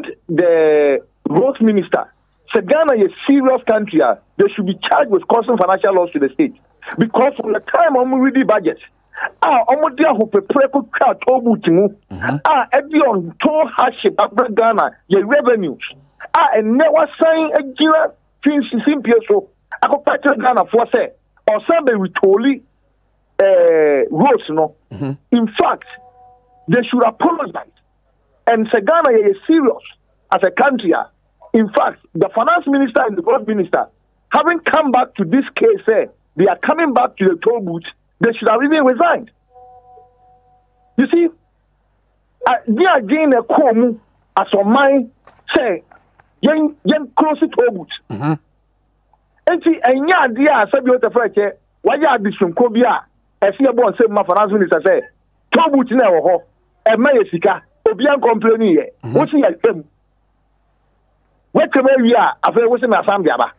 remind the roads minister say Ghana is a serious country. ah, They should be charged with causing financial loss to the state. Because from the time I'm reading budget. a ɔmode ahopɛprɛ kɔtwa tɔ boot mu a ɛde ɔntɔ hardship abrɛ ghana yɛ revenues. Ah, a ɛnnɛ wasan agyina eh, finsisimpie so akɔka kyerɛ ghanafoɔ sɛ ɔsan bɛretoli eh, roads no mm-hmm. in fact they should apologize and sɛ ghana yɛyɛ serious as a country a in fact the finance minister and the road minister having come back to this case eh, they are coming back to the toll booth. They should have even resigned. You see? Di agyen na ɛkɔɔ mu asɔman sɛ yɛn yɛn close toll booth. Nti ɛnyɛ adeɛ a sɛbi o tɛfɛ kyɛ wayɛ adesonko bi a ɛsi ɛbɔ nsɛm ma finance minister sɛ toll booth na ɛwɔ hɔ ɛmɛ yɛ sika obiara nkɔmpleni yɛ wosi yɛ twɛm wetwam awie a afei wosi na asam de aba